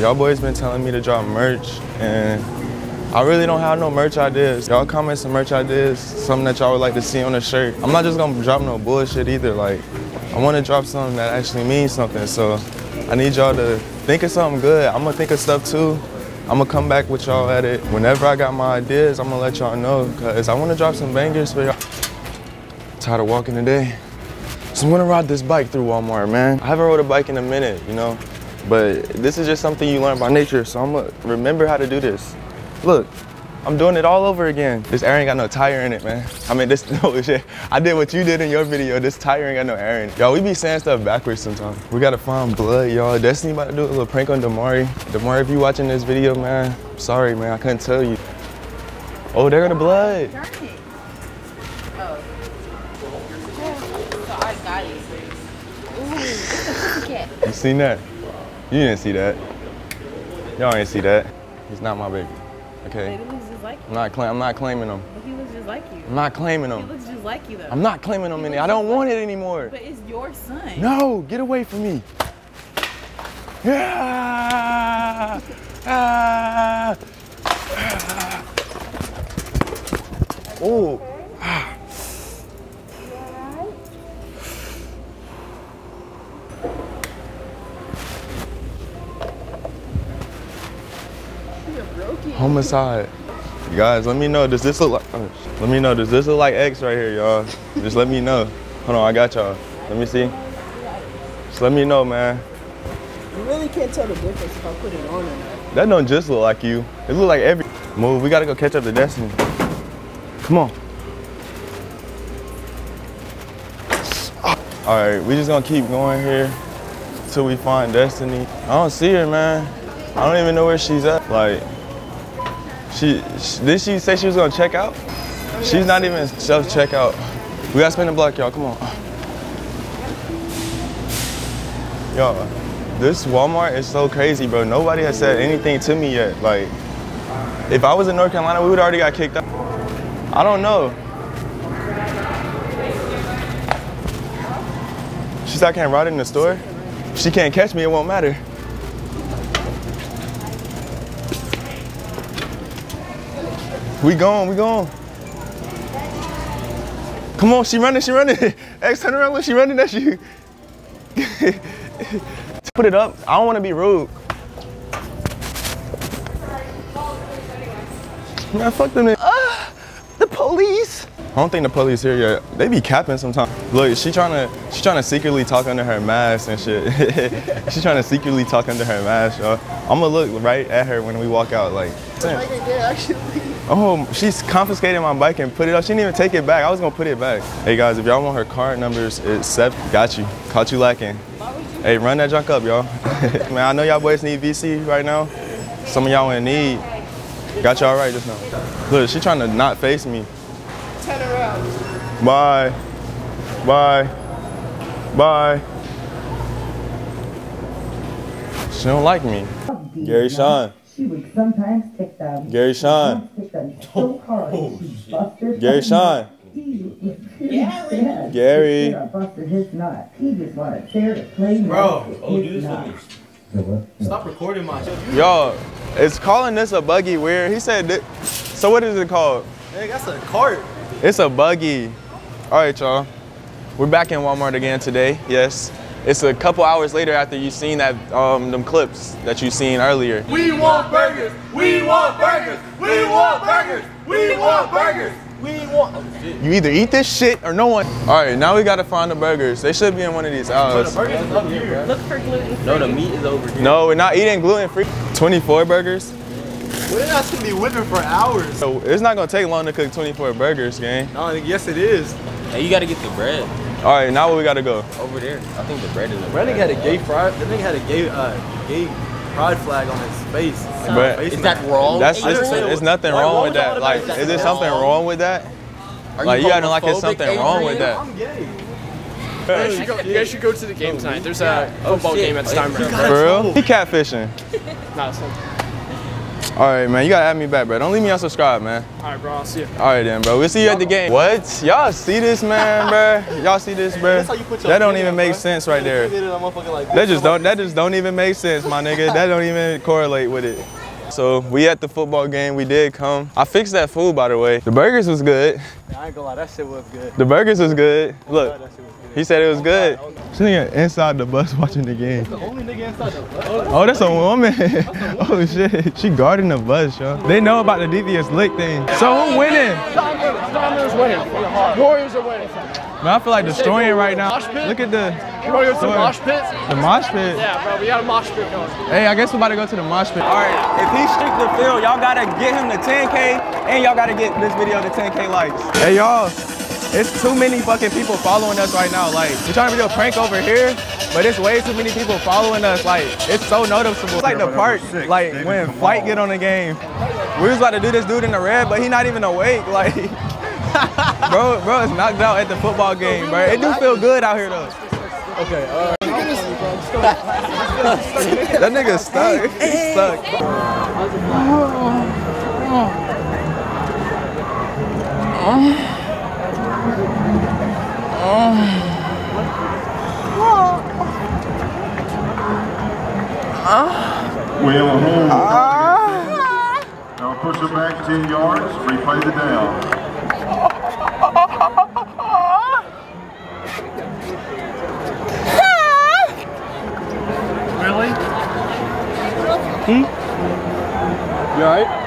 Y'all boys been telling me to drop merch and I really don't have no merch ideas. Y'all comment some merch ideas, something that y'all would like to see on a shirt. I'm not just gonna drop no bullshit either. Like, I wanna drop something that actually means something. So I need y'all to think of something good. I'm gonna think of stuff too. I'm gonna come back with y'all at it. Whenever I got my ideas, I'm gonna let y'all know, cause I wanna drop some bangers for y'all. Tired of walking today. So I'm gonna ride this bike through Walmart, man. I haven't rode a bike in a minute, you know? But this is just something you learn by nature, so I'm gonna remember how to do this. Look, I'm doing it all over again. This air ain't got no tire in it, man. I mean, this, no shit. I did what you did in your video. This tire ain't got no air in it. Y'all, we be saying stuff backwards sometimes. We gotta find blood, y'all. Destiny about to do a little prank on Damari. Damari, if you watching this video, man, sorry, man, I couldn't tell you. Oh, there go the blood. Darn it. Oh. oh so I got it. Ooh, it's a pussycat. You seen that? You didn't see that. Y'all ain't see that. He's not my baby. Okay. He looks just like you. I'm not, I'm not claiming him. But he looks just like you. I'm not claiming him. He looks just like you though. I'm not claiming him any. I don't want it anymore. But it's your son. No, get away from me. Yeah. Ah. Ah. Oh. Homicide. You guys, let me know. Does this look like? oh, let me know. Does this look like X right here, y'all? Just let me know. Hold on, I got y'all. Let me see. Just let me know, man. You really can't tell the difference if I put it on or not. That don't just look like you. It look like every move. We gotta go catch up to Destiny. Come on. All right, we just gonna keep going here till we find Destiny. I don't see her, man. I don't even know where she's at. Like, she, she did she say she was gonna check out? She's not even self checkout. We gotta spin the block, y'all. Come on. Y'all, this Walmart is so crazy, bro. Nobody has said anything to me yet. Like, if I was in North Carolina, we would already got kicked out. I don't know. She said I can't ride in the store. If she can't catch me, it won't matter. We going, we going. Come on, she running, she running. X, turn around, look, she running at you. Put it up. I don't want to be rude. Man, fuck them. Ah, the police. I don't think the police here yet. They be capping sometimes. Look, she trying to, she trying to secretly talk under her mask and shit. she trying to secretly talk under her mask, y'all. I'm gonna look right at her when we walk out, like. Like they did actually. Oh, she's confiscated my bike and put it up. She didn't even take it back. I was gonna put it back. Hey guys, if y'all want her card numbers, it's seven. Got you. Caught you lacking. Hey, run that junk up, y'all. Man, I know y'all boys need VC right now. Some of y'all in need. Got y'all right just now. Look, she trying to not face me. Turn around. Bye. Bye. Bye. She don't like me. Gary Sean. She would sometimes take them. Gary Sean. Take them so oh, hard. she busted Gary her Sean. nut. He was pretty sad. Gary. Sarah busted his nut. He just wanted Sarah to play Bro, oh, his do this nut. for me. Stop recording my shit. Yo, is calling this a buggy weird? He said, thi- so what is it called? Hey, that's a cart. It's a buggy. All right, y'all. We're back in Walmart again today. Yes. It's a couple hours later after you've seen that um them clips that you've seen earlier. We want burgers. We want burgers. We want burgers. We want burgers. We want. Oh. You either eat this shit or no one. All right, now we gotta find the burgers. They should be in one of these But aisles. the burgers up here. Look for gluten free. No, the meat is over here. No, we're not eating gluten free. 24 burgers. What did I to be whipping for hours? So it's not gonna take long to cook 24 burgers, gang. No, yes it is. Hey, you gotta get the bread All right, now where we gotta go? over there. I think the bread is over Brennan there. had a gay pride. The nigga had a gay, uh, gay pride flag on his face. Like, But- face Is that wrong? That's Adrian? it's, it's nothing Like, wrong with that. Like, is there something wrong? wrong with that? Are Like, you acting like it's homophobic, something wrong with that. I'm gay. You guys, should go, you guys should go to the game tonight. There's a football shit. game at Steinberg. For real? He catfishing. Nah, it's not- All right, man. You gotta add me back, bro. Don't leave me unsubscribed, man. All right, bro. I'll see you. All right, then, bro. We'll see you at the game. What? Y'all see this, man, bro? Y'all see this, bro? That don't even make sense right there. That just don't. That just don't even make sense, my nigga. That don't even correlate with it. So we at the football game. We did come. I fixed that food, by the way. The burgers was good. I ain't gonna lie, that shit was good. The burgers was good. Look, That shit was good. he said it was good. This nigga inside the bus watching the game. The only nigga inside the bus. Oh, that's a woman. oh shit, she guarding the bus, yo. They know about the devious lick thing. So who winning? Stormers winning. Warriors are winning. Man, I feel like destroying right now. Mosh pit? Look at the You want to go to the mosh pit? the mosh pit. Yeah, bro. We got a mosh pit going. Hey, I guess we're about to go to the mosh pit. All right, if he streak the field, y'all gotta get him to 10K and y'all gotta get this video to 10K likes. Hey y'all, it's too many fucking people following us right now. Like, we're trying to do a prank over here, but it's way too many people following us. Like, it's so noticeable. It's like the part, like when Flight get on the game. We was about to do this dude in the red, but he not even awake. Like, bro, bro is knocked out at the football game, bro. It do feel good out here though. Okay, uh, That nigga stuck. He's stuck. We have a hold. Ah. Now push it back 10 yards, replay the down. Really? you alright?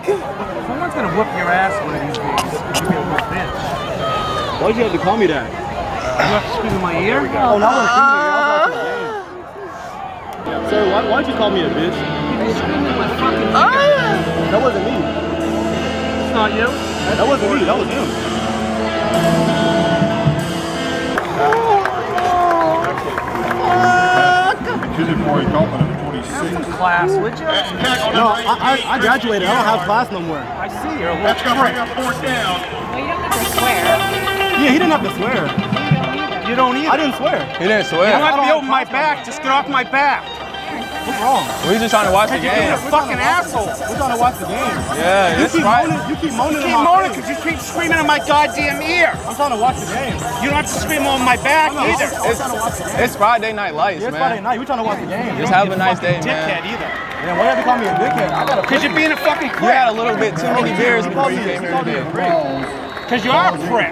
Someone's gonna whoop your ass one of these days. If you get a bitch. Why'd you have to call me that? You have to scream in my ear? Oh, now I'm screaming at you. I was watching the game. Sir, why, why'd you call me a bitch? Ah! That wasn't me. It's not you. That wasn't me. That was him. Choosing for a Coleman at 26. Class, would you? No, I, I, I graduated. I don't have class no more. I see. You're a little That's gonna bring up fourth down. Well, you don't have to swear. Yeah, he didn't have to swear. You don't either. I didn't swear. He didn't swear. You don't swear. have to be over my back. Just get off my back. What's wrong? We're just trying to watch the game. You're game. a fucking asshole. We're trying to watch the game. Yeah, You it's keep right. moaning. You keep moaning. in Keep moaning because you keep screaming in my goddamn ear. I'm trying to watch the game. You don't have to scream on my back I'm either. trying to watch the game. It's Friday night lights, Yeah, it's Friday night. We're trying to watch the game. Just have a nice day, Dickhead man. either. Yeah, why you have to call me a dickhead? I got a Because you're being a fucking You had a little bit too many beers He before called you me, came he here called me a today. Prick. Because you are a prick.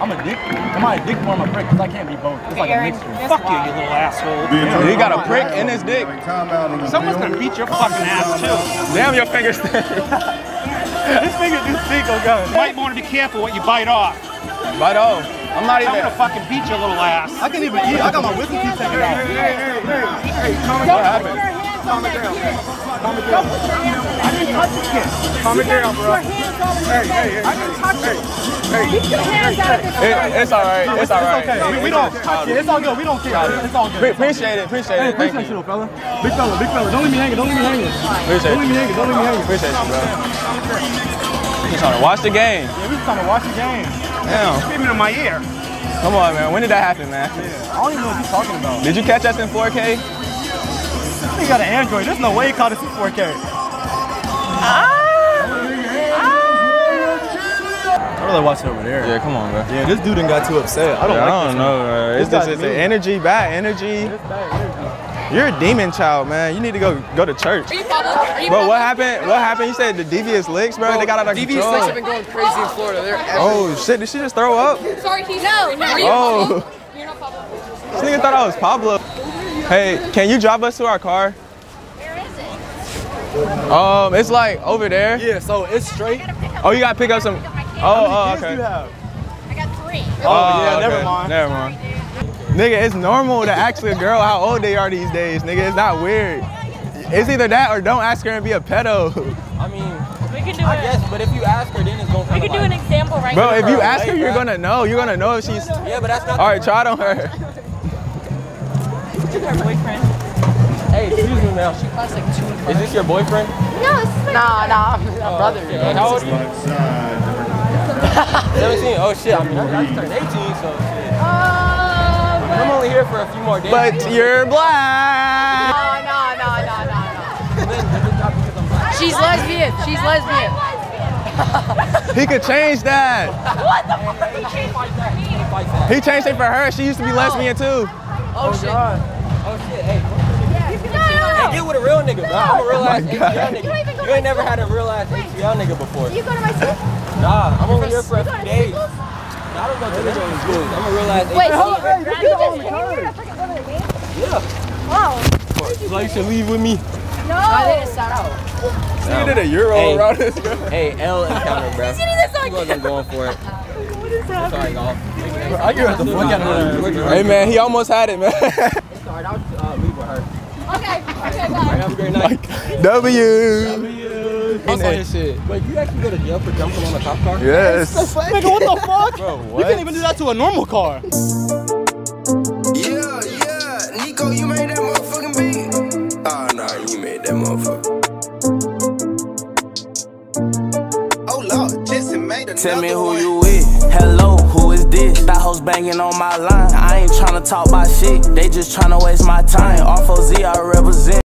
I'm a dick. Am I a dick or am I a prick? Because I can't be both. It's like a mixture. Fuck you, you little asshole. He got a prick in his dick. Timeout on the Someone's gonna beat your fucking ass too. Damn, your fingers stink. This finger do stink on God. You might want to be careful what you bite off. But oh, I'm not I'm even. gonna fucking beat your little ass. I can't even eat. I got my wisdom teeth taken out. What happened? Calm it down, bro. It, it's all right. It's all right. Okay, we, we don't. Yeah, it's all good. We don't care. It's all good. appreciate it. Appreciate it. Thank appreciate you, fella. Big fella, big fella. Don't leave me hanging. Don't leave me hanging. Appreciate Don't leave me hanging. Don't leave me hanging. Appreciate you, bro. Just trying to watch the game. Yeah, we trying to watch the game. Damn. Screaming in my ear. Come on, man. When did that happen, man? I don't even know what you're talking about. Did you catch us in 4K? He got an Android. There's no way he caught us in 4K. Ah! I really watch it over there. Yeah, come on, bro. Yeah, this dude didn't got too upset. I don't Yeah, like I don't this. know, bro. It's This just it's an energy, bad energy. You're a demon child, man. You need to go go to church. Are you Pablo? Bro, what happened? What happened? You said the devious licks, bro. they got out of Devious control. Licks have been going crazy in Florida. They're Oh shit! Did she just throw up? Sorry, he's no. Are you Oh. Pablo? You're not Pablo. This nigga thought I was Pablo. Hey, can you drive us to our car? Where is it? Um, it's like over there. Yeah, so it's straight. Oh, you gotta pick up some. Oh, oh, Kids okay. you have? I got three. Oh, yeah, okay. never mind. Never mind. Nigga, it's normal to ask a girl how old they are these days. Nigga, it's not weird. It's either that or don't ask her and be a pedo. I mean, We can do I it. guess, but if you ask her, then it's gonna We kind could of do an example right Bro, now. if you ask her, away, you're gonna know. You're gonna know if she's. yeah, but that's not. All right, try it on her. her boyfriend. Hey, excuse me, female? She costs like two. Is this your boyfriend? No, this is my Nah, nah, I'm my brother. Shit, How old are you? Left side, number 17. Oh shit, I mean, I I just turned 18, so shit. Um, I'm only here for a few more days. But you're black. No, no, no, no, no, no. She's lesbian. She's lesbian. He could change that. what the fuck? He changed it for me. He changed it for her. She used to be lesbian too. Oh, shit. Oh shit, hey. No, no, Hey, get with a real nigga, bro. I'm a real ass oh God. ATL nigga. You don't even go You ain't never school. had a real ass ATL nigga before. You go to my school? Nah, I'm only here for a You few days. schools? Nah, I don't go to the schools. I'm a real ass Wait, ATL. so you, you just came here to freaking go to the game? Yeah. Wow. So you should leave with me. No. I didn't start out. He did a euro Hey. around this girl. Hey, L encounter, bro. He's getting this He on wasn't going for it. What is that? Sorry, y'all. I get the fuck out of here. Hey man, he almost had it, man. Sorry, I'll uh, leave with her. Okay, okay, bye. Have a great night. W. I saw his shit. Wait, you actually go to jail for jumping on a cop car? Yes. Nigga, what the fuck? Bro, what? You can't even do that to a normal car. Yeah, yeah. Nico, you made that motherfucking beat. Oh, no, you made that motherfucker. Oh, Lord, Jesse made another Tell me who one. you with. Hello, who is this? That hoes banging on my line. I ain't tryna talk my shit. They just tryna waste my time. Off OZ, I represent.